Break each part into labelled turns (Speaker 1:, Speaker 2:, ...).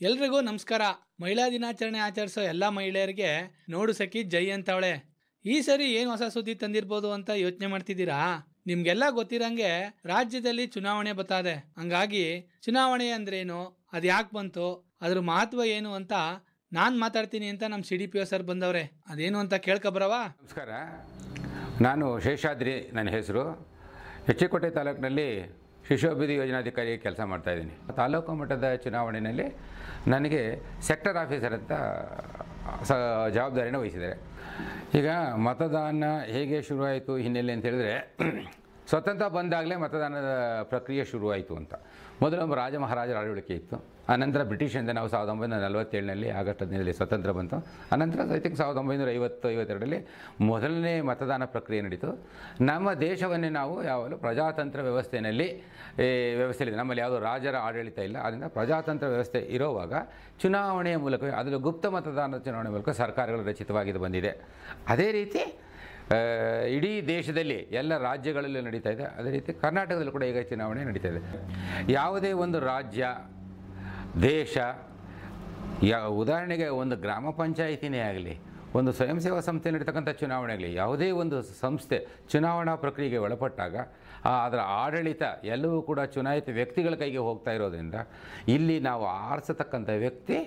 Speaker 1: ಎಲ್ರಿಗೂ ನಮಸ್ಕಾರ. ಮಹಿಳಾ ದಿನಾಚರಣೆ ಆಚರಿಸೋ ಎಲ್ಲ ಮಹಿಳೆಯರಿಗೆ ನೋಡು ಸಖಿ, ಜೈ ಅಂತವಳೆ. ಈ ಸರಿ ಏನು ಹೊಸ ಸುದ್ದಿ ತಂದಿರ್ಬೋದು ಅಂತ ಯೋಚನೆ ಮಾಡ್ತಿದ್ದೀರಾ? ನಿಮ್ಗೆಲ್ಲ ಗೊತ್ತಿರಂಗೆ ರಾಜ್ಯದಲ್ಲಿ ಚುನಾವಣೆ ಬತ್ತದೆ ಹಂಗಾಗಿ ಚುನಾವಣೆ ಅಂದ್ರೇನು, ಅದು ಯಾಕೆ ಬಂತು, ಅದ್ರ ಮಹತ್ವ ಏನು ಅಂತ ನಾನು ಮಾತಾಡ್ತೀನಿ ಅಂತ ನಮ್ಮ ಸಿ ಡಿ ಪಿ ಸರ್ ಬಂದವ್ರೆ. ಅದೇನು ಅಂತ ಕೇಳ್ಕೊಬರವಾ
Speaker 2: ನಮಸ್ಕಾರ. ನಾನು ಶೇಷಾದ್ರಿ ನನ್ನ ಹೆಸರು. ಹೆಚ್ಚಿಕೋಟೆ ತಾಲೂಕಿನಲ್ಲಿ ಶಿಶುಅಭಿವೃದ್ಧಿ ಯೋಜನಾಧಿಕಾರಿ ಕೆಲಸ ಮಾಡ್ತಾಯಿದ್ದೀನಿ ತಾಲೂಕು ಮಟ್ಟದ ಚುನಾವಣೆಯಲ್ಲಿ ನನಗೆ ಸೆಕ್ಟರ್ ಆಫೀಸರ್ ಅಂತ, ಸ ಜವಾಬ್ದಾರಿನ ವಹಿಸಿದ್ದಾರೆ. ಈಗ ಮತದಾನ ಹೇಗೆ ಶುರುವಾಯಿತು ಹಿನ್ನೆಲೆ ಅಂತ ಹೇಳಿದ್ರೆ, ಸ್ವತಂತ್ರ ಬಂದಾಗಲೇ ಮತದಾನದ ಪ್ರಕ್ರಿಯೆ ಶುರುವಾಯಿತು ಅಂತ. ಮೊದಲು ನಮ್ಮ ರಾಜ ಮಹಾರಾಜರ ಆಳ್ವಿಕೆ ಇತ್ತು. ಆನಂತರ ಬ್ರಿಟಿಷಿಂದ ನಾವು ಸಾವಿರದ ಒಂಬೈನೂರ ನಲವತ್ತೇಳನಲ್ಲಿ ಆಗಸ್ಟ್ ಹದಿನೈದರಲ್ಲಿ ಸ್ವತಂತ್ರ ಬಂತು. ಆನಂತರ ಐ ತಿಂಕ್ ಸಾವಿರದ ಒಂಬೈನೂರ ಐವತ್ತು ಐವತ್ತೆರಡರಲ್ಲಿ ಮೊದಲನೇ ಮತದಾನ ಪ್ರಕ್ರಿಯೆ ನಡೀತು. ನಮ್ಮ ದೇಶವನ್ನೇ ನಾವು ಯಾವಾಗಲೂ ಪ್ರಜಾತಂತ್ರ ವ್ಯವಸ್ಥೆಯಲ್ಲಿ ವ್ಯವಸ್ಥೆಯಲ್ಲಿ ನಮ್ಮಲ್ಲಿ ಯಾವುದೋ ರಾಜರ ಆಡಳಿತ ಇಲ್ಲ. ಅದರಿಂದ ಪ್ರಜಾತಂತ್ರ ವ್ಯವಸ್ಥೆ ಇರೋವಾಗ ಚುನಾವಣೆಯ ಮೂಲಕ ಅದರಲ್ಲೂ ಗುಪ್ತ ಮತದಾನ ಚುನಾವಣೆ ಮೂಲಕ ಸರ್ಕಾರಗಳು ರಚಿತವಾಗಿದ್ದು ಬಂದಿದೆ. ಅದೇ ರೀತಿ ಇಡೀ ದೇಶದಲ್ಲಿ ಎಲ್ಲ ರಾಜ್ಯಗಳಲ್ಲೂ ನಡೀತಾ ಇದೆ. ಅದೇ ರೀತಿ ಕರ್ನಾಟಕದಲ್ಲೂ ಕೂಡ ಈಗ ಚುನಾವಣೆ ನಡೀತಾ ಇದೆ. ಯಾವುದೇ ಒಂದು ರಾಜ್ಯ ದೇಶ. ಯಾ, ಉದಾಹರಣೆಗೆ ಒಂದು ಗ್ರಾಮ ಪಂಚಾಯಿತಿನೇ ಆಗಲಿ, ಒಂದು ಸ್ವಯಂ ಸೇವಾ ಸಂಸ್ಥೆ ನಡೀತಕ್ಕಂಥ ಚುನಾವಣೆ ಆಗಲಿ, ಯಾವುದೇ ಒಂದು ಸಂಸ್ಥೆ ಚುನಾವಣಾ ಪ್ರಕ್ರಿಯೆಗೆ ಒಳಪಟ್ಟಾಗ ಅದರ ಆಡಳಿತ ಎಲ್ಲವೂ ಕೂಡ ಚುನಾಯಿತ ವ್ಯಕ್ತಿಗಳ ಕೈಗೆ ಹೋಗ್ತಾ ಇರೋದ್ರಿಂದ, ಇಲ್ಲಿ ನಾವು ಆರಿಸತಕ್ಕಂಥ ವ್ಯಕ್ತಿ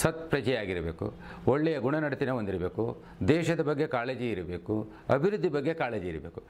Speaker 2: ಸತ್ಪ್ರಜೆಯಾಗಿರಬೇಕು, ಒಳ್ಳೆಯ ಗುಣನಡತೆನ ಹೊಂದಿರಬೇಕು, ದೇಶದ ಬಗ್ಗೆ ಕಾಳಜಿ ಇರಬೇಕು, ಅಭಿವೃದ್ಧಿ ಬಗ್ಗೆ ಕಾಳಜಿ ಇರಬೇಕು.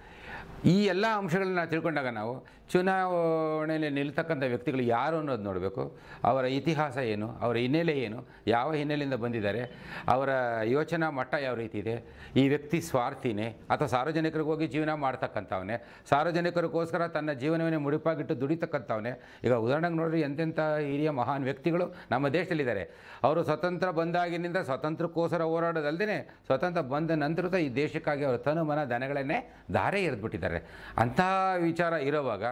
Speaker 2: ಈ ಎಲ್ಲ ಅಂಶಗಳನ್ನ ತಿಳ್ಕೊಂಡಾಗ ನಾವು ಚುನಾವಣೆಯಲ್ಲಿ ನಿಲ್ತಕ್ಕಂಥ ವ್ಯಕ್ತಿಗಳು ಯಾರು ಅನ್ನೋದು ನೋಡಬೇಕು. ಅವರ ಇತಿಹಾಸ ಏನು, ಅವರ ಹಿನ್ನೆಲೆ ಏನು, ಯಾವ ಹಿನ್ನೆಲೆಯಿಂದ ಬಂದಿದ್ದಾರೆ, ಅವರ ಯೋಚನಾ ಮಟ್ಟ ಯಾವ ರೀತಿ ಇದೆ, ಈ ವ್ಯಕ್ತಿ ಸ್ವಾರ್ಥಿನೇ ಅಥವಾ ಸಾರ್ವಜನಿಕರಿಗೋಗಿ ಜೀವನ ಮಾಡ್ತಕ್ಕಂಥವನೇ, ಸಾರ್ವಜನಿಕರಿಗೋಸ್ಕರ ತನ್ನ ಜೀವನವನ್ನೇ ಮುಡಿಪಾಗಿಟ್ಟು ದುಡಿತಕ್ಕಂಥವನೇ. ಈಗ ಉದಾಹರಣೆಗೆ ನೋಡ್ರಿ, ಎಂತೆಂಥ ಹಿರಿಯ ಮಹಾನ್ ವ್ಯಕ್ತಿಗಳು ನಮ್ಮ ದೇಶದಲ್ಲಿದ್ದಾರೆ. ಅವರು ಸ್ವತಂತ್ರ ಬಂದಾಗಿನಿಂದ ಸ್ವತಂತ್ರಕ್ಕೋಸ್ಕರ ಹೋರಾಡೋದಲ್ಲದೇ ಸ್ವತಂತ್ರ ಬಂದ ನಂತರದ ಈ ದೇಶಕ್ಕಾಗಿ ಅವರು ತನು ಮನ ದನಗಳನ್ನೇ ಧಾರೆ ಎರೆದ್ಬಿಟ್ಟಿದ್ದಾರೆ. ಅಂತಹ ವಿಚಾರ ಇರೋವಾಗ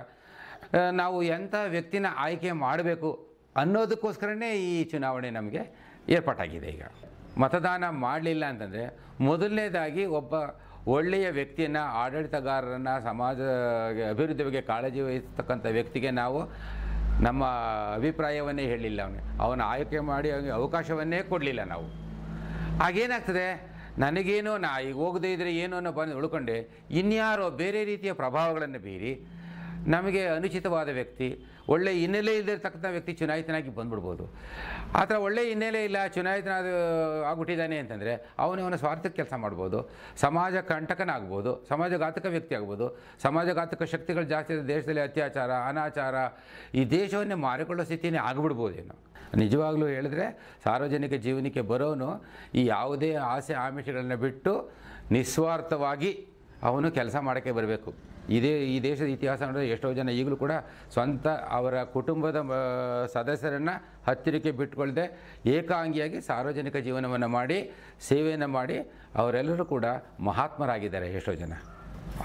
Speaker 2: ನಾವು ಎಂಥ ವ್ಯಕ್ತಿನ ಆಯ್ಕೆ ಮಾಡಬೇಕು ಅನ್ನೋದಕ್ಕೋಸ್ಕರನೇ ಈ ಚುನಾವಣೆ ನಮಗೆ ಏರ್ಪಾಟಾಗಿದೆ ಈಗ. ಮತದಾನ ಮಾಡಲಿಲ್ಲ ಅಂತಂದರೆ ಮೊದಲನೇದಾಗಿ ಒಬ್ಬ ಒಳ್ಳೆಯ ವ್ಯಕ್ತಿಯನ್ನು ಆಡಳಿತಗಾರರನ್ನು ಸಮಾಜ, ಅಭಿವೃದ್ಧಿ ಬಗ್ಗೆ ಕಾಳಜಿ ವಹಿಸ್ತಕ್ಕಂಥ ವ್ಯಕ್ತಿಗೆ ನಾವು ನಮ್ಮ ಅಭಿಪ್ರಾಯವನ್ನೇ ಹೇಳಿಲ್ಲ ಅವನು. ಅವನ ಆಯ್ಕೆ ಮಾಡಿ ಅವನಿಗೆ ಅವಕಾಶವನ್ನೇ ಕೊಡಲಿಲ್ಲ ನಾವು. ಆಗೇನಾಗ್ತದೆ ನನಗೇನೋ ನಾ ಈಗ ಹೋಗದೇ ಇದ್ದರೆ ಏನೋ ಅನ್ನೋ ಬಂದು ಉಳ್ಕೊಂಡೆ. ಇನ್ಯಾರೋ ಬೇರೆ ರೀತಿಯ ಪ್ರಭಾವಗಳನ್ನು ಬೀರಿ ನಮಗೆ ಅನುಚಿತವಾದ ವ್ಯಕ್ತಿ ಒಳ್ಳೆ ಹಿನ್ನೆಲೆ ಇಲ್ಲದಿರ್ತಕ್ಕಂಥ ವ್ಯಕ್ತಿ ಚುನಾಯಿತನಾಗಿ ಬಂದ್ಬಿಡ್ಬೋದು. ಆ ಥರ ಒಳ್ಳೆ ಹಿನ್ನೆಲೆ ಇಲ್ಲ, ಚುನಾಯಿತನಾದ, ಆಗ್ಬಿಟ್ಟಿದ್ದಾನೆ ಅಂತಂದರೆ ಅವನವನ ಸ್ವಾರ್ಥಕ್ಕೆ ಕೆಲಸ ಮಾಡ್ಬೋದು. ಸಮಾಜ ಕಂಟಕನಾಗ್ಬೋದು, ಸಮಾಜಘಾತಕ ವ್ಯಕ್ತಿ ಆಗ್ಬೋದು. ಸಮಾಜಘಾತಕ ಶಕ್ತಿಗಳು ಜಾಸ್ತಿ ದೇಶದಲ್ಲಿ ಅತ್ಯಾಚಾರ, ಅನಾಚಾರ, ಈ ದೇಶವನ್ನೇ ಮಾರಿಕೊಳ್ಳೋ ಸ್ಥಿತಿನೇ ಆಗಿಬಿಡ್ಬೋದೇನೋ. ನಿಜವಾಗ್ಲೂ ಹೇಳಿದ್ರೆ ಸಾರ್ವಜನಿಕ ಜೀವನಕ್ಕೆ ಬರೋನು ಈ ಯಾವುದೇ ಆಸೆ ಆಮಿಷಗಳನ್ನ ಬಿಟ್ಟು ನಿಸ್ವಾರ್ಥವಾಗಿ ಅವನು ಕೆಲಸ ಮಾಡೋಕ್ಕೆ ಬರಬೇಕು. ಇದೇ, ಈ ದೇಶದ ಇತಿಹಾಸ ನೋಡಿದ್ರೆ ಎಷ್ಟೋ ಜನ ಈಗಲೂ ಕೂಡ ಸ್ವಂತ ಅವರ ಕುಟುಂಬದ ಸದಸ್ಯರನ್ನು ಹತ್ತಿರಕ್ಕೆ ಬಿಟ್ಕೊಳ್ಳದೆ ಏಕಾಂಗಿಯಾಗಿ ಸಾರ್ವಜನಿಕ ಜೀವನವನ್ನು ಮಾಡಿ, ಸೇವೆಯನ್ನು ಮಾಡಿ ಅವರೆಲ್ಲರೂ ಕೂಡ ಮಹಾತ್ಮರಾಗಿದ್ದಾರೆ ಎಷ್ಟೋ ಜನ.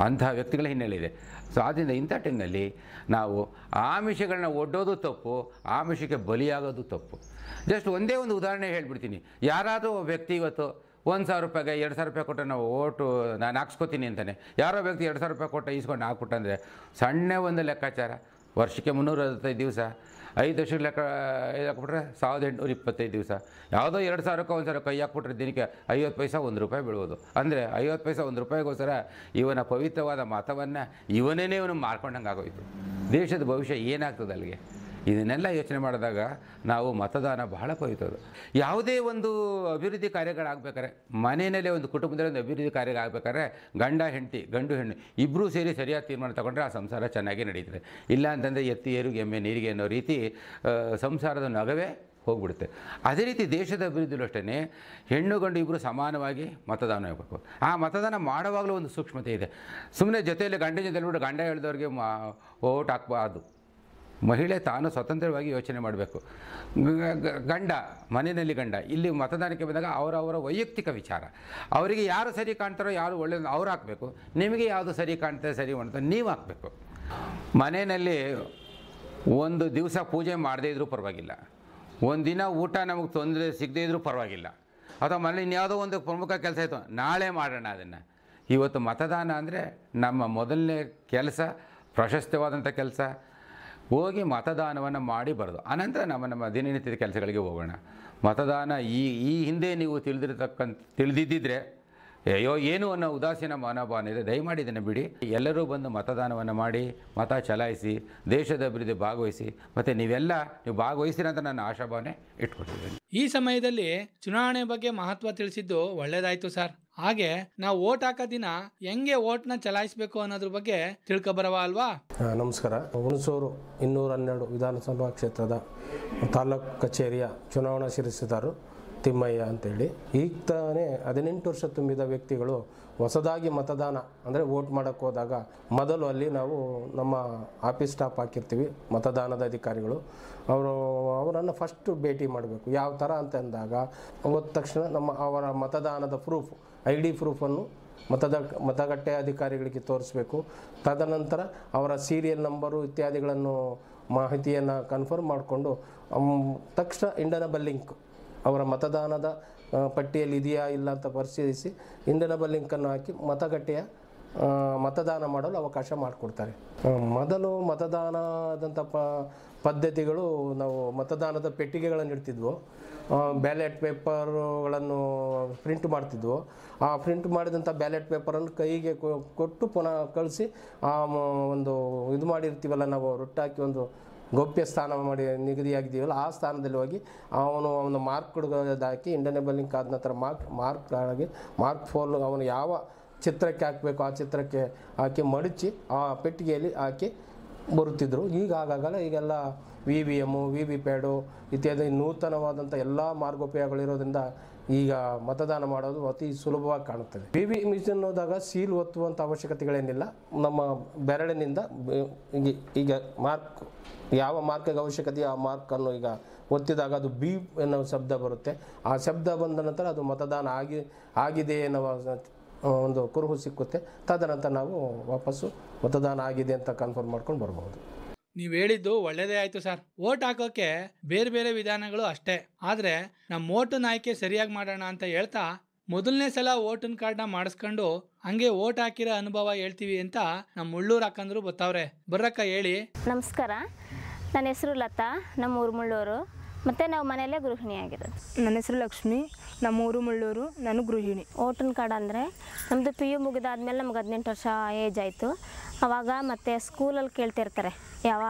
Speaker 2: ಅಂತಹ ವ್ಯಕ್ತಿಗಳ ಹಿನ್ನೆಲೆ ಇದೆ. ಸೊ ಆದ್ದರಿಂದ ಇಂಥ ಟೈಮ್ನಲ್ಲಿ ನಾವು ಆಮಿಷಗಳನ್ನ ಒಡ್ಡೋದು ತಪ್ಪು, ಆಮಿಷಕ್ಕೆ ಬಲಿಯಾಗೋದು ತಪ್ಪು. ಜಸ್ಟ್ ಒಂದೇ ಒಂದು ಉದಾಹರಣೆ ಹೇಳ್ಬಿಡ್ತೀನಿ. ಯಾರಾದರೂ ವ್ಯಕ್ತಿ ಇವತ್ತು ಒಂದು ಸಾವಿರ ರೂಪಾಯಿಗೆ ಎರಡು ಸಾವಿರ ರೂಪಾಯಿ ಕೊಟ್ಟರೆ ನಾವು ಓಟು ನಾನು ಹಾಕ್ಸ್ಕೊತೀನಿ ಅಂತಾನೆ. ಯಾರೋ ವ್ಯಕ್ತಿ ಎರಡು ಸಾವಿರ ರೂಪಾಯಿ ಕೊಟ್ಟು ಈಸ್ಕೊಂಡು ಹಾಕ್ಬಿಟ್ಟಂದರೆ ಸಣ್ಣ ಒಂದು ಲೆಕ್ಕಾಚಾರ. ವರ್ಷಕ್ಕೆ ಮುನ್ನೂರ ಐವತ್ತೈದು ದಿವಸ, ಐದು ವರ್ಷಕ್ಕೆ ಲೆಕ್ಕ, ಇದು ಹಾಕ್ಬಿಟ್ರೆ ಸಾವಿರದ ಎಂಟುನೂರ ಇಪ್ಪತ್ತೈದು ದಿವಸ. ಯಾವುದೋ ಎರಡು ಸಾವಿರಕ್ಕೆ ಒಂದು ಸಾವಿರ ಕೈ ಹಾಕ್ಬಿಟ್ರೆ ದಿನಕ್ಕೆ ಐವತ್ತು ಪೈಸಾ ಒಂದು ರೂಪಾಯಿ ಬೀಳ್ಬೋದು. ಅಂದರೆ ಐವತ್ತು ಪೈಸಾ ಒಂದು ರೂಪಾಯಿಗೋಸ್ಕರ ಇವನ ಪವಿತ್ರವಾದ ಮತವನ್ನು ಇವನೇನೇ ಇವನು ಮಾರ್ಕೊಂಡಂಗೆ ಆಗೋಯ್ತು ದೇಶದ ಭವಿಷ್ಯ ಏನಾಗ್ತದೆ ಅಲ್ಲಿಗೆ? ಇದನ್ನೆಲ್ಲ ಯೋಚನೆ ಮಾಡಿದಾಗ ನಾವು ಮತದಾನ ಬಹಳ ಪವಿತ್ರದು ಯಾವುದೇ ಒಂದು ಅಭಿವೃದ್ಧಿ ಕಾರ್ಯಗಳಾಗಬೇಕಾದ್ರೆ, ಮನೆಯಲ್ಲೇ ಒಂದು ಕುಟುಂಬದಲ್ಲಿ ಒಂದು ಅಭಿವೃದ್ಧಿ ಕಾರ್ಯಗಳಾಗಬೇಕಾದ್ರೆ, ಗಂಡ, ಹೆಂಡತಿ, ಗಂಡು, ಹೆಣ್ಣು ಇಬ್ಬರೂ ಸೇರಿ ಸರಿಯಾದ ತೀರ್ಮಾನ ತಗೊಂಡ್ರೆ ಆ ಸಂಸಾರ ಚೆನ್ನಾಗಿ ನಡೀತದೆ. ಇಲ್ಲ ಅಂತಂದರೆ ಎತ್ತಿ ಏರುಗೆ ಎಮ್ಮೆ, ನೀರಿಗೆ ಅನ್ನೋ ರೀತಿ ಸಂಸಾರದ ನಗವೇ ಹೋಗ್ಬಿಡುತ್ತೆ. ಅದೇ ರೀತಿ ದೇಶದ ಅಭಿವೃದ್ಧಿಯಲ್ಲೂ ಅಷ್ಟೇ ಹೆಣ್ಣು, ಗಂಡು ಇಬ್ಬರು ಸಮಾನವಾಗಿ ಮತದಾನ ಆಗಬೇಕು. ಆ ಮತದಾನ ಮಾಡುವಾಗಲೂ ಒಂದು ಸೂಕ್ಷ್ಮತೆ ಇದೆ. ಸುಮ್ಮನೆ ಜೊತೆಯಲ್ಲಿ ಗಂಡ ಜೊತೆಲಿ ಬಿಟ್ಟು ಗಂಡ ಹೇಳಿದವ್ರಿಗೆ ಮಾ, ಓಟ್ ಹಾಕ್ಬಾರ್ದು. ಮಹಿಳೆ ತಾನು ಸ್ವತಂತ್ರವಾಗಿ ಯೋಚನೆ ಮಾಡಬೇಕು. ಗಂಡ, ಮನೆಯಲ್ಲಿ ಗಂಡ, ಇಲ್ಲಿ ಮತದಾನಕ್ಕೆ ಬಂದಾಗ ಅವರವರ ವೈಯಕ್ತಿಕ ವಿಚಾರ. ಅವರಿಗೆ ಯಾರು ಸರಿ ಕಾಣ್ತಾರೋ ಯಾರು ಒಳ್ಳೆಯ ಅವ್ರು ಹಾಕಬೇಕು. ನಿಮಗೆ ಯಾವುದು ಸರಿ ಕಾಣ್ತದೆ ಸರಿ ಅಂತ ನೀವು ಹಾಕಬೇಕು. ಮನೆಯಲ್ಲಿ ಒಂದು ದಿವಸ ಪೂಜೆ ಮಾಡದೇ ಇದ್ರೂ ಪರವಾಗಿಲ್ಲ. ಒಂದು ದಿನ ಊಟ ನಮಗೆ ತೊಂದರೆ ಸಿಗದೇ ಇದ್ರೂ ಪರವಾಗಿಲ್ಲ. ಅಥವಾ ಮನೇಲಿ ಇನ್ಯಾವುದೋ ಒಂದು ಪ್ರಮುಖ ಕೆಲಸ ಇತ್ತು, ನಾಳೆ ಮಾಡೋಣ ಅದನ್ನು. ಇವತ್ತು ಮತದಾನ ಅಂದರೆ ನಮ್ಮ ಮೊದಲನೇ ಕೆಲಸ ಪ್ರಶಸ್ತವಾದಂಥ ಕೆಲಸ ಹೋಗಿ ಮತದಾನವನ್ನು ಮಾಡಿ ಬರೋದು. ಆನಂತರ ನಮ್ಮ ನಮ್ಮ ದಿನನಿತ್ಯದ ಕೆಲಸಗಳಿಗೆ ಹೋಗೋಣ. ಮತದಾನ ಈ ಈ ಹಿಂದೆ ನೀವು ತಿಳಿದಿರತಕ್ಕಂಥ, ತಿಳಿದಿದ್ದಿದ್ರೆ ಅಯ್ಯೋ ಏನು ಅನ್ನೋ ಉದಾಸೀನ ಮನೋಭಾವನೆ ಇದೆ. ದಯಮಾಡಿ ಇದನ್ನು ಬಿಡಿ. ಎಲ್ಲರೂ ಬಂದು ಮತದಾನವನ್ನು ಮಾಡಿ ಮತ ಚಲಾಯಿಸಿ ದೇಶದ ಅಭಿವೃದ್ಧಿ ಭಾಗವಹಿಸಿ ಮತ್ತು ನೀವೆಲ್ಲ ನೀವು ಭಾಗವಹಿಸಿರಿ ಅಂತ ನನ್ನ ಆಶಾಭಾವನೆ ಇಟ್ಕೊಟ್ಟಿದ್ದೀನಿ
Speaker 1: ಈ ಸಮಯದಲ್ಲಿ ಚುನಾವಣೆ ಬಗ್ಗೆ ಮಹತ್ವ ತಿಳಿಸಿದ್ದು ಒಳ್ಳೇದಾಯ್ತು ಸರ್. ಹಾಗೆ ನಾವು ಓಟ್ ಹಾಕೋ ದಿನ ಹೆಂಗೆ ಓಟ್ನ ಚಲಾಯಿಸಬೇಕು ಅನ್ನೋದ್ರ ಬಗ್ಗೆ ತಿಳ್ಕೊಬರವ ಅಲ್ವಾ?
Speaker 3: ನಮಸ್ಕಾರ. ಹುಣಸೂರು ಇನ್ನೂರ ಹನ್ನೆರಡು ವಿಧಾನಸಭಾ ಕ್ಷೇತ್ರದ ತಾಲೂಕು ಕಚೇರಿಯ ಚುನಾವಣಾ ಶಿರಸ್ತೆದಾರರು ತಿಮ್ಮಯ್ಯ ಅಂತೇಳಿ. ಈಗ ತಾನೇ ಹದಿನೆಂಟು ವರ್ಷ ತುಂಬಿದ ವ್ಯಕ್ತಿಗಳು ಹೊಸದಾಗಿ ಮತದಾನ, ಅಂದರೆ ವೋಟ್ ಮಾಡೋಕ್ಕೆ ಹೋದಾಗ ಮೊದಲು ಅಲ್ಲಿ ನಾವು ನಮ್ಮ ಆಫೀಸ್ ಸ್ಟಾಫ್ ಹಾಕಿರ್ತೀವಿ, ಮತದಾನದ ಅಧಿಕಾರಿಗಳು. ಅವರು, ಅವರನ್ನು ಫಸ್ಟು ಭೇಟಿ ಮಾಡಬೇಕು. ಯಾವ ಥರ ಅಂತ ಅಂದಾಗ, ಹೋದ ತಕ್ಷಣ ನಮ್ಮ ಅವರ ಮತದಾನದ ಪ್ರೂಫ್ ಐ ಡಿ ಪ್ರೂಫನ್ನು ಮತದ, ಮತಗಟ್ಟೆ ಅಧಿಕಾರಿಗಳಿಗೆ ತೋರಿಸ್ಬೇಕು. ತದನಂತರ ಅವರ ಸೀರಿಯಲ್ ನಂಬರು ಇತ್ಯಾದಿಗಳನ್ನು ಮಾಹಿತಿಯನ್ನು ಕನ್ಫರ್ಮ್ ಮಾಡಿಕೊಂಡು ತಕ್ಷಣ ಇಂಡನಬಲ್ ಲಿಂಕ್ ಅವರ ಮತದಾನದ ಪಟ್ಟಿಯಲ್ಲಿ ಇದೆಯಾ ಇಲ್ಲ ಅಂತ ಪರಿಶೀಲಿಸಿ ಇಂಡನಬಲ್ ಲಿಂಕನ್ನು ಹಾಕಿ ಮತಗಟ್ಟೆಯ ಮತದಾನ ಮಾಡಲು ಅವಕಾಶ ಮಾಡಿಕೊಡ್ತಾರೆ. ಮೊದಲು ಮತದಾನದಂಥ ಪ, ಪದ್ಧತಿಗಳು ನಾವು ಮತದಾನದ ಪೆಟ್ಟಿಗೆಗಳನ್ನು ಇಡ್ತಿದ್ವು. ಬ್ಯಾಲೆಟ್ ಪೇಪರ್ಗಳನ್ನು ಪ್ರಿಂಟ್ ಮಾಡ್ತಿದ್ವು. ಆ ಪ್ರಿಂಟ್ ಮಾಡಿದಂಥ ಬ್ಯಾಲೆಟ್ ಪೇಪರನ್ನು ಕೈಗೆ ಕೊಟ್ಟು ಪುನಃ ಕಳಿಸಿ ಆ ಒಂದು ಇದು ಮಾಡಿರ್ತೀವಲ್ಲ ನಾವು ರೊಟ್ಟಾಕಿ ಒಂದು ಗೌಪ್ಯ ಸ್ಥಾನ ಮಾಡಿ ನಿಗದಿಯಾಗಿದ್ದೀವಲ್ಲ, ಆ ಸ್ಥಾನದಲ್ಲಿ ಹೋಗಿ ಅವನು ಅವನ ಮಾರ್ಕ್ ಹಾಕಿ ಲಿಂಕ್ ಆದ ನಂತರ ಮಾರ್ಕ್ ಮಾರ್ಕ್ ಆಗಿ ಮಾರ್ಕ್ ಫೋನ್ ಅವನು ಯಾವ ಚಿತ್ರಕ್ಕೆ ಹಾಕಬೇಕು, ಆ ಚಿತ್ರಕ್ಕೆ ಹಾಕಿ ಮಡಚಿ ಆ ಪೆಟ್ಟಿಗೆಯಲ್ಲಿ ಹಾಕಿ ಬರುತ್ತಿದ್ದರು ಈಗ ಆಗಾಗಲ್ಲ ಈಗೆಲ್ಲ V V M V V PAT ಇತ್ಯಾದಿ ನೂತನವಾದಂಥ ಎಲ್ಲ ಮಾರ್ಗೋಪಯೋಗಗಳಿರೋದ್ರಿಂದ ಈಗ ಮತದಾನ ಮಾಡೋದು ಅತಿ ಸುಲಭವಾಗಿ ಕಾಣುತ್ತದೆ. ವಿ ವಿ ಮಿಷನ್ ಹೋದಾಗ ಸೀಲ್ ಒತ್ತುವಂಥ ಅವಶ್ಯಕತೆಗಳೇನಿಲ್ಲ. ನಮ್ಮ ಬೆರಳಿನಿಂದ ಈಗ ಮಾರ್ಕ್ ಯಾವ ಮಾರ್ಕ್ಗೆ ಅವಶ್ಯಕತೆ ಆ ಮಾರ್ಕನ್ನು ಈಗ ಒತ್ತಿದಾಗ ಅದು ಬಿ ಎನ್ನುವ ಶಬ್ದ ಬರುತ್ತೆ. ಆ ಶಬ್ದ ಬಂದ ನಂತರ ಅದು ಮತದಾನ ಆಗಿ, ಆಗಿದೆ ಎನ್ನುವ ಒಂದು ಕುರುಹು ಸಿಕ್ಕುತ್ತೆ. ತದನಂತರ ನಾವು ವಾಪಸ್ಸು ಮತದಾನ ಆಗಿದೆ ಅಂತ ಕನ್ಫರ್ಮ್ ಮಾಡ್ಕೊಂಡು ಬರ್ಬೋದು
Speaker 1: ನೀವು ಹೇಳಿದ್ದು ಒಳ್ಳೇದೇ ಆಯ್ತು ಸರ್. ಓಟ್ ಹಾಕೋಕೆ ಬೇರೆ ಬೇರೆ ವಿಧಾನಗಳು ಅಷ್ಟೇ. ಆದ್ರೆ ನಮ್ಮ ಓಟನ್ ಆಯ್ಕೆ ಸರಿಯಾಗಿ ಮಾಡೋಣ ಅಂತ ಹೇಳ್ತಾ ಮೊದಲನೇ ಸಲ ವೋಟನ್ ಕಾರ್ಡ್ನ ಮಾಡಿಸ್ಕೊಂಡು ಹಂಗೆ ಓಟ್ ಹಾಕಿರೋ ಅನುಭವ ಹೇಳ್ತೀವಿ ಅಂತ ನಮ್ಮ ಮುಳ್ಳೂರು ಹಾಕಂದ್ರು ಬತ್ತಾವ್ರೆ. ಬರ್ರಕ್ಕ ಹೇಳಿ.
Speaker 4: ನಮಸ್ಕಾರ. ನನ್ನ ಹೆಸರು ಲತಾ. ನಮ್ಮ ಊರು ಮುಳ್ಳೂರು. ಮತ್ತು ನಾವು ಮನೆಯಲ್ಲೇ ಗೃಹಿಣಿ ಆಗಿರೋದು.
Speaker 5: ನನ್ನ ಹೆಸರು ಲಕ್ಷ್ಮಿ ನಮ್ಮೂರು ಮುಳ್ಳೂರು ನಾನು ಗೃಹಿಣಿ.
Speaker 4: ಓಟನ್ ಕಾರ್ಡ್ ಅಂದರೆ ನಮ್ಮದು ಪಿ ಯು ಮುಗಿದಾದ್ಮೇಲೆ ನಮ್ಗೆ ಹದಿನೆಂಟು ವರ್ಷ ಏಜ್ ಆಯಿತು. ಆವಾಗ ಮತ್ತೆ ಸ್ಕೂಲಲ್ಲಿ ಕೇಳ್ತಿರ್ತಾರೆ ಯಾವ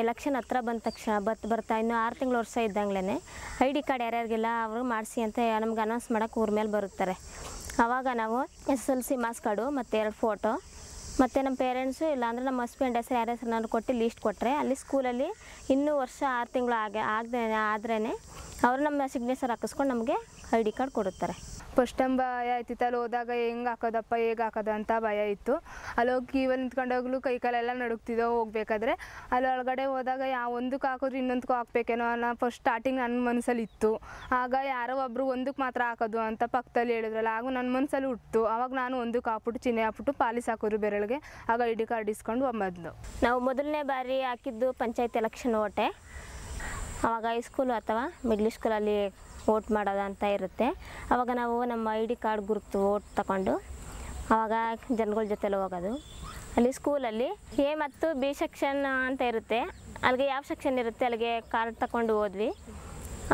Speaker 4: ಎಲೆಕ್ಷನ್ ಹತ್ರ ಬಂದ ತಕ್ಷಣ ಬತ್ ಬರ್ತಾ ಇನ್ನು ಆರು ತಿಂಗಳು ವರ್ಷ ಇದ್ದಂಗ್ಲೇ ಐ ಡಿ ಕಾರ್ಡ್ ಯಾರ್ಯಾರಿಗೆಲ್ಲ ಅವರು ಮಾಡಿಸಿ ಅಂತ ನಮ್ಗೆ ಅನೌನ್ಸ್ ಮಾಡೋಕೆ ಊರ ಮೇಲೆ ಬರುತ್ತಾರೆ. ಆವಾಗ ನಾವು S L C marks card ಮತ್ತು ಎರಡು ಫೋಟೋ ಮತ್ತು ನಮ್ಮ ಪೇರೆಂಟ್ಸು ಇಲ್ಲಾಂದರೆ ನಮ್ಮ ಹಸ್ಬೆಂಡ್ ಹೆಸರು ಯಾರ ಹೆಸರು ಕೊಟ್ಟು ಲೀಸ್ಟ್ ಕೊಟ್ಟರೆ ಅಲ್ಲಿ ಸ್ಕೂಲಲ್ಲಿ ಇನ್ನೂ ವರ್ಷ ಆರು ತಿಂಗಳು ಆಗ ಆಗದೆ ಆದ್ರೇ ಅವರು ನಮ್ಮ ಸಿಗ್ನೇಚರ್ ಹಾಕಿಸ್ಕೊಂಡು ನಮಗೆ ಐ ಡಿ ಕಾರ್ಡ್ ಕೊಡುತ್ತಾರೆ.
Speaker 5: ಫಸ್ಟ್ ಟೈಮ್ ಭಯ ಆಯ್ತಿತ್ತು ಅಲ್ಲಿ ಹೋದಾಗ ಹೆಂಗೆ ಹಾಕೋದಪ್ಪ, ಹೇಗೆ ಹಾಕೋದು ಅಂತ ಭಯ ಇತ್ತು. ಅಲ್ಲಿ ಹೋಗಿ ಕ್ಯೂವಲ್ಲಿ ನಿಂತ್ಕೊಂಡೋಗ್ಲು ಕೈ ಕಾಲೆಲ್ಲ ನಡುಗ್ತಿದ್ದೋ ಹೋಗ್ಬೇಕಾದ್ರೆ. ಅಲ್ಲಿ ಒಳಗಡೆ ಹೋದಾಗ ಯಾವ ಒಂದಕ್ಕೆ ಹಾಕಿದ್ರೆ ಇನ್ನೊಂದಕ್ಕೂ ಹಾಕ್ಬೇಕೇನೋ ಅನ್ನೋ ಫಸ್ಟ್ ಸ್ಟಾರ್ಟಿಂಗ್ ನನ್ನ ಮನಸ್ಸಲ್ಲಿ ಇತ್ತು. ಆಗ ಯಾರೋ ಒಬ್ಬರು ಒಂದಕ್ಕೆ ಮಾತ್ರ ಹಾಕೋದು ಅಂತ ಪಕ್ಕದಲ್ಲಿ ಹೇಳಿದ್ರಲ್ಲ, ಆಗ ನನ್ನ ಮನಸ್ಸಲ್ಲಿ ಹುಟ್ಟಿತು ಆವಾಗ ನಾನು ಒಂದಕ್ಕೆ ಹಾಕ್ಬಿಟ್ಟು ಚಿನ್ನೆ ಹಾಕ್ಬಿಟ್ಟು, ಪಾಲಿಸ್ ಹಾಕೋರು ಬೆರಳಿಗೆ. ಆಗ ಐ ಡಿ ಕಾರ್ಡ್ ಇಸ್ಕೊಂಡು ಒಂಬದ್ಲು
Speaker 4: ನಾವು ಮೊದಲನೇ ಬಾರಿ ಹಾಕಿದ್ದು ಪಂಚಾಯತ್ ಎಲೆಕ್ಷನ್ ಓಟೆ. ಆವಾಗ ಹೈಸ್ಕೂಲು ಅಥವಾ ಮಿಡ್ಲ್ ಸ್ಕೂಲಲ್ಲಿ ವೋಟ್ ಮಾಡೋದು ಅಂತ ಇರುತ್ತೆ. ಆವಾಗ ನಾವು ನಮ್ಮ ಐ ಡಿ ಕಾರ್ಡ್ ಗುರುತು ವೋಟ್ ತಗೊಂಡು ಆವಾಗ ಜನಗಳ ಜೊತೆಲಿ ಹೋಗೋದು. ಅಲ್ಲಿ ಸ್ಕೂಲಲ್ಲಿ ಎ ಮತ್ತು ಬಿ ಸೆಕ್ಷನ್ ಅಂತ ಇರುತ್ತೆ. ಅಲ್ಲಿಗೆ ಯಾವ ಸೆಕ್ಷನ್ ಇರುತ್ತೆ? ಅಲ್ಲಿಗೆ ಕಾರ್ಡ್ ತಗೊಂಡು ಹೋದ್ವಿ.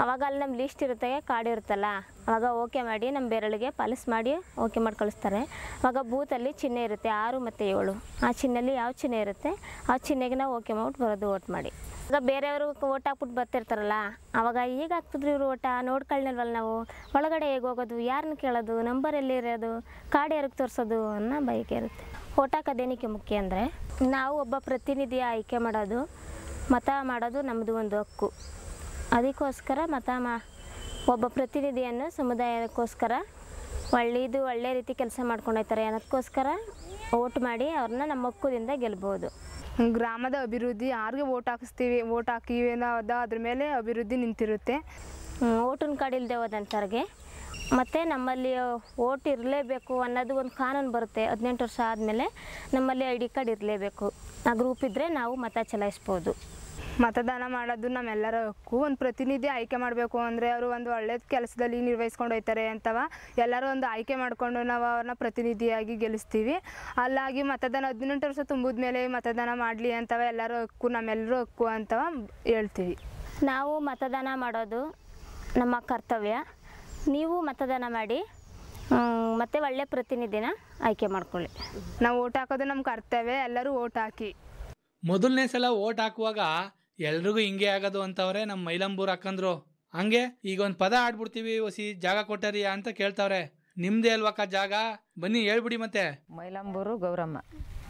Speaker 4: ಆವಾಗ ಅಲ್ಲಿ ನಮ್ಮ ಲೀಸ್ಟ್ ಇರುತ್ತೆ ಕಾರ್ಡ್ ಇರುತ್ತಲ್ಲ? ಆವಾಗ ಓಕೆ ಮಾಡಿ ನಮ್ಮ ಬೆರಳಿಗೆ ಪಾಲಿಸ್ ಮಾಡಿ ಓಕೆ ಮಾಡಿ ಕಳಿಸ್ತಾರೆ ಆವಾಗ ಬೂತಲ್ಲಿ ಚಿಹ್ನೆ ಇರುತ್ತೆ, ಆರು ಮತ್ತು ಏಳು. ಆ ಚಿಹ್ನೆಯಲ್ಲಿ ಯಾವ ಚಿಹ್ನೆ ಇರುತ್ತೆ, ಆ ಚಿಹ್ನೆಗೆ ನಾವು ಓಕೆ ಮಾಡ್ಬಿಟ್ಟು ಬರೋದು ಓಟ್ ಮಾಡಿ. ಆಗ ಬೇರೆಯವರು ಓಟ್ ಹಾಕ್ಬಿಟ್ಟು ಬರ್ತಿರ್ತಾರಲ್ಲ ಆವಾಗ ಈಗ ಹಾಕ್ತಿದ್ರು ಇವರು ಓಟ ನೋಡ್ಕೊಳ್ಳಲ್ವಲ್ಲ ನಾವು? ಒಳಗಡೆ ಹೇಗೆ ಹೋಗೋದು? ಯಾರನ್ನ ಕೇಳೋದು? ನಂಬರ್ ಎಲ್ಲಿ ಇರೋದು? ಕಾರ್ಡ್ ಯಾರಿಗೆ ತೋರಿಸೋದು ಅನ್ನೋ ಬಯಕೆ ಇರುತ್ತೆ. ಓಟ್ ಹಾಕೋದೇನಕ್ಕೆ ಮುಖ್ಯ ಅಂದರೆ, ನಾವು ಒಬ್ಬ ಪ್ರತಿನಿಧಿ ಆಯ್ಕೆ ಮಾಡೋದು, ಮತ ಮಾಡೋದು ನಮ್ಮದು ಒಂದು ಹಕ್ಕು. ಅದಕ್ಕೋಸ್ಕರ ಮತ ಮಾ ಒಬ್ಬ ಪ್ರತಿನಿಧಿಯನ್ನು ಸಮುದಾಯಕ್ಕೋಸ್ಕರ ಒಳ್ಳೆಯದು ಒಳ್ಳೆ ರೀತಿ ಕೆಲಸ ಮಾಡ್ಕೊಂಡೋಗ್ತಾರೆ ಅದಕ್ಕೋಸ್ಕರ ಅನ್ನೋದಕ್ಕೋಸ್ಕರ ಓಟ್ ಮಾಡಿ ಅವ್ರನ್ನ ನಮ್ಮ ಹಕ್ಕುದಿಂದ ಗೆಲ್ಬೋದು.
Speaker 5: ಗ್ರಾಮದ ಅಭಿವೃದ್ಧಿ ಯಾರಿಗೆ ಓಟ್ ಹಾಕಿಸ್ತೀವಿ ಓಟ್ ಹಾಕಿವಿ ಅನ್ನೋದು ಅದ್ರ ಮೇಲೆ ಅಭಿವೃದ್ಧಿ ನಿಂತಿರುತ್ತೆ.
Speaker 4: ಓಟನ್ ಕಾರ್ಡ್ ಇಲ್ಲದೆ ಹೋದಂಥವ್ರಿಗೆ ಮತ್ತು ನಮ್ಮಲ್ಲಿ ಓಟ್ ಇರಲೇಬೇಕು ಅನ್ನೋದು ಒಂದು ಕಾನೂನು ಬರುತ್ತೆ. ಹದಿನೆಂಟು ವರ್ಷ ಆದಮೇಲೆ ನಮ್ಮಲ್ಲಿ ಐ ಡಿ ಕಾರ್ಡ್ ಇರಲೇಬೇಕು. ಆ ಗ್ರೂಪ್ ಇದ್ದರೆ ನಾವು ಮತ ಚಲಾಯಿಸ್ಬೋದು.
Speaker 5: ಮತದಾನ ಮಾಡೋದು ನಮ್ಮೆಲ್ಲರ ಹಕ್ಕು ಒಂದು ಪ್ರತಿನಿಧಿ ಆಯ್ಕೆ ಮಾಡಬೇಕು. ಅಂದರೆ ಅವರು ಒಂದು ಒಳ್ಳೆಯ ಕೆಲಸದಲ್ಲಿ ನಿರ್ವಹಿಸ್ಕೊಂಡು ಹೋಗ್ತಾರೆ ಅಂತವ ಎಲ್ಲರೂ ಒಂದು ಆಯ್ಕೆ ಮಾಡಿಕೊಂಡು ನಾವು ಅವ್ರನ್ನ ಪ್ರತಿನಿಧಿಯಾಗಿ ಗೆಲ್ಲಿಸ್ತೀವಿ. ಅಲ್ಲಾಗಿ ಮತದಾನ ಹದಿನೆಂಟು ವರ್ಷ ತುಂಬಿದ ಮೇಲೆ ಮತದಾನ ಮಾಡಲಿ ಅಂತವ ಎಲ್ಲರ ಹಕ್ಕು ನಮ್ಮೆಲ್ಲರೂ ಹಕ್ಕು ಅಂತವ ಹೇಳ್ತೀವಿ.
Speaker 4: ನಾವು ಮತದಾನ ಮಾಡೋದು ನಮ್ಮ ಕರ್ತವ್ಯ. ನೀವು ಮತದಾನ ಮಾಡಿ ಮತ್ತೆ ಒಳ್ಳೆ ಪ್ರತಿನಿಧಿನ ಆಯ್ಕೆ ಮಾಡ್ಕೊಳ್ಳಿ.
Speaker 5: ನಾವು ಓಟ್ ಹಾಕೋದು ನಮ್ಮ ಕರ್ತವ್ಯ ಎಲ್ಲರೂ ಓಟ್ ಹಾಕಿ.
Speaker 1: ಮೊದಲನೇ ಸಲ ಓಟ್ ಹಾಕುವಾಗ ಎಲ್ರಿಗೂ ಹಿಂಗೆ ಆಗೋದು ಅಂತವ್ರೆ ನಮ್ಮ ಮೈಲಂಬೂರ್ ಹಾಕಂದ್ರು ಹಂಗೆ ಈಗ ಒಂದು ಪದ ಆಡ್ಬಿಡ್ತೀವಿ ಹೊಸಿ ಜಾಗ ಕೊಟ್ಟರಿಯಾ ಅಂತ ಕೇಳ್ತಾವ್ರೆ. ನಿಮ್ದೇ ಅಲ್ವಾಕ ಜಾಗ? ಬನ್ನಿ ಹೇಳ್ಬಿಡಿ ಮತ್ತೆ.
Speaker 6: ಮೈಲಂಬೂರು ಗೌರಮ್ಮ.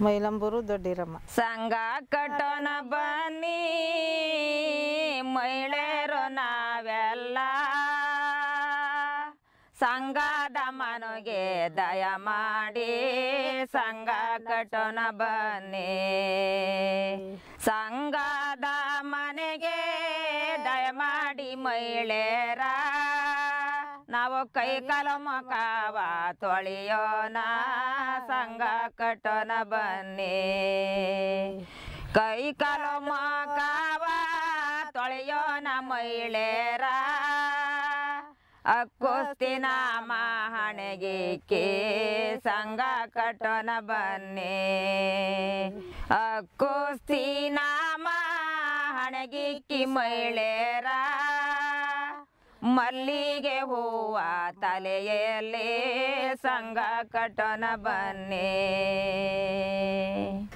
Speaker 7: ಮೈಲಂಬೂರು ದೊಡ್ಡಿರಮ್ಮ.
Speaker 6: ಸಂಘ ಕಟ್ಟೋಣ ಬನ್ನಿ ಮಹಿಳೆಯರು ನಾವೆಲ್ಲ. ಸಂಘದ ಮನೆಗೆ ದಯ ಮಾಡಿ ಸಂಘ ಕಟ್ಟೋಣ ಬನ್ನಿ. ಸಂಘದ ಮನೆಗೆ ದಯ ಮಾಡಿ ಮಹಿಳೆಯರ, ನಾವು ಕೈ ಮುಖವ ತೊಳೆಯೋಣ, ಸಂಘ ಕಟ್ಟೋಣ ಬನ್ನಿ. ಕೈ ಮುಖವ ತೊಳೆಯೋಣ ಮಹಿಳೆಯರ ಅಕ್ಕೋಸ್ತಿನ ಹಣೆಗೆ ಸಂಘ ಕಟೋನ ಬನ್ನಿ. ಅಕ್ಕೋಸ್ತಿನ ಹಣಗಿಕ್ಕಿ ಮಹಿಳೆಯರ ಮಲ್ಲಿಗೆ ಹೂವ ತಲೆಯಲ್ಲಿ ಸಂಘ ಕಟೋನ ಬನ್ನಿ.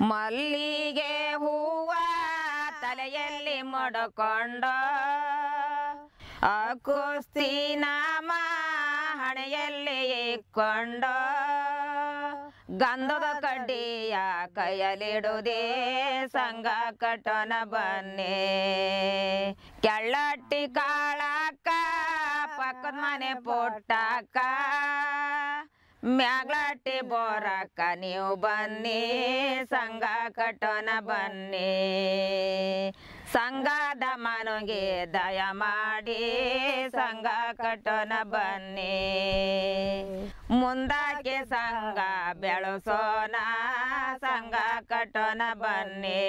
Speaker 6: ಮಲ್ಲಿಗೆ ಹೂವ ತಲೆಯಲ್ಲಿ ಮಡಕೊಂಡು ಕುಸ್ತಿ ನಾಮ ಹಣೆಯಲ್ಲಿ ಇಕ್ಕೊಂಡು ಗಂಧದ ಕಡ್ಡಿಯ ಕೈಯಲ್ಲಿಡುವುದೇ ಸಂಘ ಕಟನ ಬನ್ನಿ. ಕೆಳ್ಳಟ್ಟಿ ಕಾಳಕ್ಕ ಪಕ್ಕದ ಮನೆ ಪೊಟ್ಟಕ್ಕ ಮ್ಯಾಗ್ಲಟ್ಟಿ ಬೋರಕ್ಕ ನೀವು ಬನ್ನಿ, ಸಂಘ ಕಟನ ಬನ್ನಿ. ಸಂಘದ ಮನೋಗೆ ದಯ ಮಾಡಿ ಸಂಘ ಕಟ್ಟೋಣ ಬನ್ನಿ. ಮುಂದಕ್ಕೆ ಸಂಘ ಬೆಳೆಸೋಣ, ಸಂಘ ಕಟ್ಟೋಣ ಬನ್ನಿ.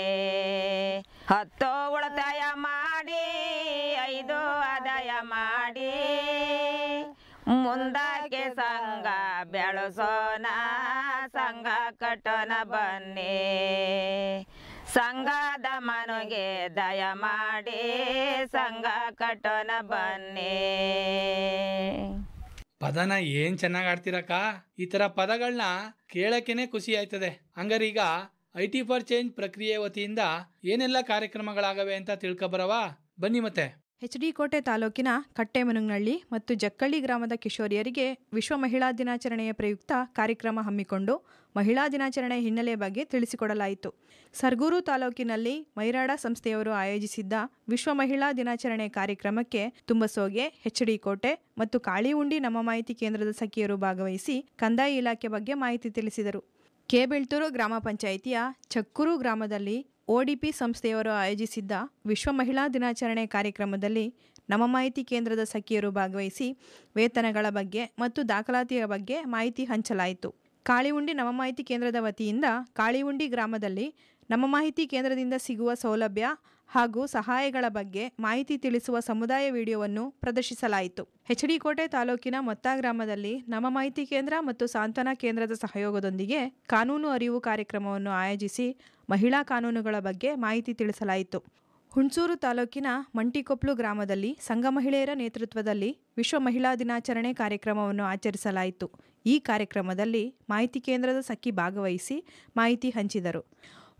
Speaker 6: ಹತ್ತು ಉಳಿತಾಯ ಮಾಡಿ, ಐದು ಆದಾಯ ಮಾಡಿ. ಮುಂದಕ್ಕೆ ಸಂಘ ಬೆಳೆಸೋಣ, ಸಂಘ ಕಟ್ಟೋಣ ಬನ್ನಿ. ಸಂಘದ ಮನೆಗೆ ದಯ ಮಾಡಿ, ಸಂಘ ಕಟ್ಟೋಣ ಬನ್ನಿ.
Speaker 1: ಪದನ ಏನ್ ಚೆನ್ನಾಗ್ ಆಡ್ತೀರಕ್ಕ? ಈ ತರ ಪದಗಳನ್ನ ಕೇಳಕ್ಕೇನೆ ಖುಷಿ ಆಯ್ತದೆ. ಹಂಗರೀಗ ಐ ಟಿ ಫಾರ್ ಚೇಂಜ್ ಪ್ರಕ್ರಿಯೆ ವತಿಯಿಂದ ಏನೆಲ್ಲ ಕಾರ್ಯಕ್ರಮಗಳಾಗವೆ ಅಂತ ತಿಳ್ಕೊಬರವಾ ಬನ್ನಿ ಮತ್ತೆ.
Speaker 8: ಎಚ್ ಡಿ ಕೋಟೆ ತಾಲೂಕಿನ ಕಟ್ಟೆಮನುಗ್ನಳ್ಳಿ ಮತ್ತು ಜಕ್ಕಳ್ಳಿ ಗ್ರಾಮದ ಕಿಶೋರಿಯರಿಗೆ ವಿಶ್ವ ಮಹಿಳಾ ದಿನಾಚರಣೆಯ ಪ್ರಯುಕ್ತ ಕಾರ್ಯಕ್ರಮ ಹಮ್ಮಿಕೊಂಡು ಮಹಿಳಾ ದಿನಾಚರಣೆ ಹಿನ್ನೆಲೆ ಬಗ್ಗೆ ತಿಳಿಸಿಕೊಡಲಾಯಿತು. ಸರ್ಗೂರು ತಾಲೂಕಿನಲ್ಲಿ ಮೈರಾಡ ಸಂಸ್ಥೆಯವರು ಆಯೋಜಿಸಿದ್ದ ವಿಶ್ವ ಮಹಿಳಾ ದಿನಾಚರಣೆ ಕಾರ್ಯಕ್ರಮಕ್ಕೆ ತುಂಬಸೋಗೆ, ಎಚ್ ಡಿ ಕೋಟೆ ಮತ್ತು ಕಾಳಿಉಂಡಿ ನಮ್ಮ ಮಾಹಿತಿ ಕೇಂದ್ರದ ಸಖಿಯರು ಭಾಗವಹಿಸಿ ಕಂದಾಯ ಇಲಾಖೆ ಬಗ್ಗೆ ಮಾಹಿತಿ ತಿಳಿಸಿದರು. ಕೆಬೆಳ್ತೂರು ಗ್ರಾಮ ಪಂಚಾಯಿತಿಯ ಚಕ್ಕೂರು ಗ್ರಾಮದಲ್ಲಿ ಒಡಿಪಿ ಸಂಸ್ಥೆಯವರು ಆಯೋಜಿಸಿದ್ದ ವಿಶ್ವ ಮಹಿಳಾ ದಿನಾಚರಣೆ ಕಾರ್ಯಕ್ರಮದಲ್ಲಿ ನಮ್ಮ ಮಾಹಿತಿ ಕೇಂದ್ರದ ಸಖಿಯರು ಭಾಗವಹಿಸಿ ವೇತನಗಳ ಬಗ್ಗೆ ಮತ್ತು ದಾಖಲಾತಿಯ ಬಗ್ಗೆ ಮಾಹಿತಿ ಹಂಚಲಾಯಿತು. ಕಾಳಿಹುಂಡಿ ನಮ್ಮ ಮಾಹಿತಿ ಕೇಂದ್ರದ ವತಿಯಿಂದ ಕಾಳಿಹುಂಡಿ ಗ್ರಾಮದಲ್ಲಿ ನಮ್ಮ ಮಾಹಿತಿ ಕೇಂದ್ರದಿಂದ ಸಿಗುವ ಸೌಲಭ್ಯ ಹಾಗೂ ಸಹಾಯಗಳ ಬಗ್ಗೆ ಮಾಹಿತಿ ತಿಳಿಸುವ ಸಮುದಾಯ ವಿಡಿಯೋವನ್ನು ಪ್ರದರ್ಶಿಸಲಾಯಿತು. ಎಚ್ ಡಿ ಕೋಟೆ ತಾಲೂಕಿನ ಮೊತ್ತ ಗ್ರಾಮದಲ್ಲಿ ನಮ್ಮ ಮಾಹಿತಿ ಕೇಂದ್ರ ಮತ್ತು ಸಾಂತ್ವನ ಕೇಂದ್ರದ ಸಹಯೋಗದೊಂದಿಗೆ ಕಾನೂನು ಅರಿವು ಕಾರ್ಯಕ್ರಮವನ್ನು ಆಯೋಜಿಸಿ ಮಹಿಳಾ ಕಾನೂನುಗಳ ಬಗ್ಗೆ ಮಾಹಿತಿ ತಿಳಿಸಲಾಯಿತು. ಹುಣಸೂರು ತಾಲೂಕಿನ ಮಂಟಿಕೊಪ್ಲು ಗ್ರಾಮದಲ್ಲಿ ಸಂಘ ಮಹಿಳೆಯರ ನೇತೃತ್ವದಲ್ಲಿ ವಿಶ್ವ ಮಹಿಳಾ ದಿನಾಚರಣೆ ಕಾರ್ಯಕ್ರಮವನ್ನು ಆಚರಿಸಲಾಯಿತು. ಈ ಕಾರ್ಯಕ್ರಮದಲ್ಲಿ ಮಾಹಿತಿ ಕೇಂದ್ರದ ಸಖಿ ಭಾಗವಹಿಸಿ ಮಾಹಿತಿ ಹಂಚಿದರು.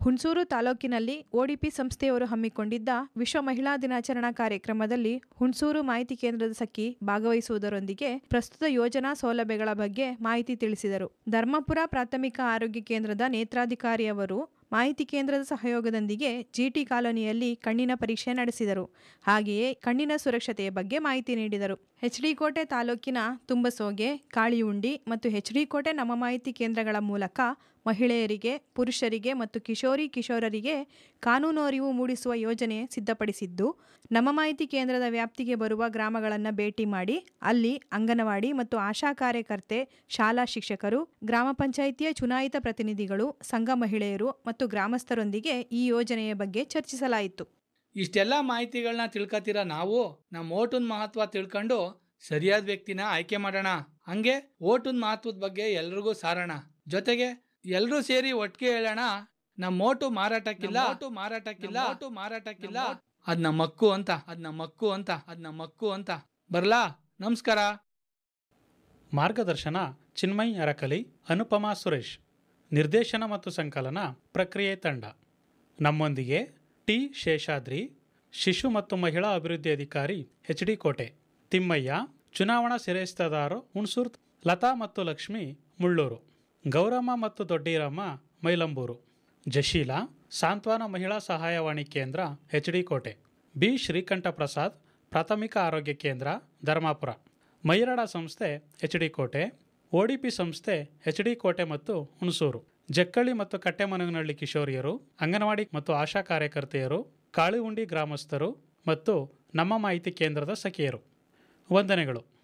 Speaker 8: ಹುಣಸೂರು ತಾಲೂಕಿನಲ್ಲಿ ಒಡಿಪಿ ಸಂಸ್ಥೆಯವರು ಹಮ್ಮಿಕೊಂಡಿದ್ದ ವಿಶ್ವ ಮಹಿಳಾ ದಿನಾಚರಣಾ ಕಾರ್ಯಕ್ರಮದಲ್ಲಿ ಹುಣಸೂರು ಮಾಹಿತಿ ಕೇಂದ್ರದ ಸಖಿ ಭಾಗವಹಿಸುವುದರೊಂದಿಗೆ ಪ್ರಸ್ತುತ ಯೋಜನಾ ಸೌಲಭ್ಯಗಳ ಬಗ್ಗೆ ಮಾಹಿತಿ ತಿಳಿಸಿದರು. ಧರ್ಮಪುರ ಪ್ರಾಥಮಿಕ ಆರೋಗ್ಯ ಕೇಂದ್ರದ ನೇತ್ರಾಧಿಕಾರಿಯವರು ಮಾಹಿತಿ ಕೇಂದ್ರದ ಸಹಯೋಗದೊಂದಿಗೆ ಜಿಟಿ ಕಾಲೋನಿಯಲ್ಲಿ ಕಣ್ಣಿನ ಪರೀಕ್ಷೆ ನಡೆಸಿದರು. ಹಾಗೆಯೇ ಕಣ್ಣಿನ ಸುರಕ್ಷತೆಯ ಬಗ್ಗೆ ಮಾಹಿತಿ ನೀಡಿದರು. ಎಚ್ ಡಿ ಕೋಟೆ ತಾಲೂಕಿನ ತುಂಬಸೋಗೆ, ಕಾಳಿಯುಂಡಿ ಮತ್ತು ಎಚ್ ಡಿ ಕೋಟೆ ನಮ್ಮ ಮಾಹಿತಿ ಕೇಂದ್ರಗಳ ಮೂಲಕ ಮಹಿಳೆಯರಿಗೆ, ಪುರುಷರಿಗೆ ಮತ್ತು ಕಿಶೋರಿ ಕಿಶೋರರಿಗೆ ಕಾನೂನು ಅರಿವು ಮೂಡಿಸುವ ಯೋಜನೆ ಸಿದ್ಧಪಡಿಸಿದ್ದು ನಮ್ಮ ಮಾಹಿತಿ ಕೇಂದ್ರದ ವ್ಯಾಪ್ತಿಗೆ ಬರುವ ಗ್ರಾಮಗಳನ್ನು ಭೇಟಿ ಮಾಡಿ, ಅಲ್ಲಿ ಅಂಗನವಾಡಿ ಮತ್ತು ಆಶಾ ಕಾರ್ಯಕರ್ತೆ, ಶಾಲಾ ಶಿಕ್ಷಕರು, ಗ್ರಾಮ ಪಂಚಾಯಿತಿಯ ಚುನಾಯಿತ ಪ್ರತಿನಿಧಿಗಳು, ಸಂಘ ಮಹಿಳೆಯರು ಮತ್ತು ಗ್ರಾಮಸ್ಥರೊಂದಿಗೆ ಈ ಯೋಜನೆಯ ಬಗ್ಗೆ ಚರ್ಚಿಸಲಾಯಿತು.
Speaker 1: ಇಷ್ಟೆಲ್ಲ ಮಾಹಿತಿಗಳನ್ನ ತಿಳ್ಕೊತೀರ ನಾವು? ನಮ್ಮ ಓಟುನ್ ಮಹತ್ವ ತಿಳ್ಕೊಂಡು ಸರಿಯಾದ ವ್ಯಕ್ತಿನ ಆಯ್ಕೆ ಮಾಡೋಣ. ಹಂಗೆ ಓಟುನ್ ಮಹತ್ವದ ಬಗ್ಗೆ ಎಲ್ರಿಗೂ ಸಾರೋಣ. ಜೊತೆಗೆ ಎಲ್ಲರೂ ಸೇರಿ ಒಟ್ಟಿಗೆ ಹೇಳೋಣ ನಮ್ಮ ಓಟು ಮಾರಾಟಕ್ಕಿಲ್ಲ. ಓಟು ಮಾರಾಟಕ್ಕಿಲ್ಲ. ಓಟು ಮಾರಾಟಕ್ಕಿಲ್ಲ. ಅದ್ ನಮ್ಮ ಹಕ್ಕು ಅಂತ ಅದ್ ನಮ್ಮ ಹಕ್ಕು ಅಂತ ಅದ್ ನಮ್ಮ ಹಕ್ಕು ಅಂತ. ಬರ್ಲಾ? ನಮಸ್ಕಾರ.
Speaker 9: ಮಾರ್ಗದರ್ಶನ ಚಿನ್ಮಯ್ ಅರಕಲಿ ಅನುಪಮಾ ಸುರೇಶ್. ನಿರ್ದೇಶನ ಮತ್ತು ಸಂಕಲನ ಪ್ರಕ್ರಿಯೆ ತಂಡ. ನಮ್ಮೊಂದಿಗೆ ಟಿ ಶೇಷಾದ್ರಿ, ಶಿಶು ಮತ್ತು ಮಹಿಳಾ ಅಭಿವೃದ್ಧಿ ಅಧಿಕಾರಿ ಎಚ್ ಡಿ ಕೋಟೆ, ತಿಮ್ಮಯ್ಯ, ಚುನಾವಣಾ ಸಿರೇಸ್ತದಾರು ಹುಣಸೂರ್, ಲತಾ ಮತ್ತು ಲಕ್ಷ್ಮಿ, ಮುಳ್ಳೂರು, ಗೌರಮ್ಮ ಮತ್ತು ದೊಡ್ಡೀರಮ್ಮ, ಮೈಲಂಬೂರು, ಜಶೀಲಾ, ಸಾಂತ್ವನ ಮಹಿಳಾ ಸಹಾಯವಾಣಿ ಕೇಂದ್ರ H D Kote, B Srikantha Prasad ಪ್ರಾಥಮಿಕ ಆರೋಗ್ಯ ಕೇಂದ್ರ ಧರ್ಮಾಪುರ, ಮೈರಾಡ ಸಂಸ್ಥೆ ಎಚ್ ಡಿ ಕೋಟೆ ಒಡಿಪಿ ಸಂಸ್ಥೆ ಎಚ್ ಡಿ ಕೋಟೆ ಮತ್ತು ಹುಣಸೂರು. ಜಕ್ಕಳ್ಳಿ ಮತ್ತು ಕಟ್ಟೆಮನಗನಹಳ್ಳಿ ಕಿಶೋರಿಯರು, ಅಂಗನವಾಡಿ ಮತ್ತು ಆಶಾ ಕಾರ್ಯಕರ್ತೆಯರು, ಕಾಳಿಹುಂಡಿ ಗ್ರಾಮಸ್ಥರು ಮತ್ತು ನಮ್ಮ ಮಾಹಿತಿ ಕೇಂದ್ರದ ಸಖಿಯರು. ವಂದನೆಗಳು.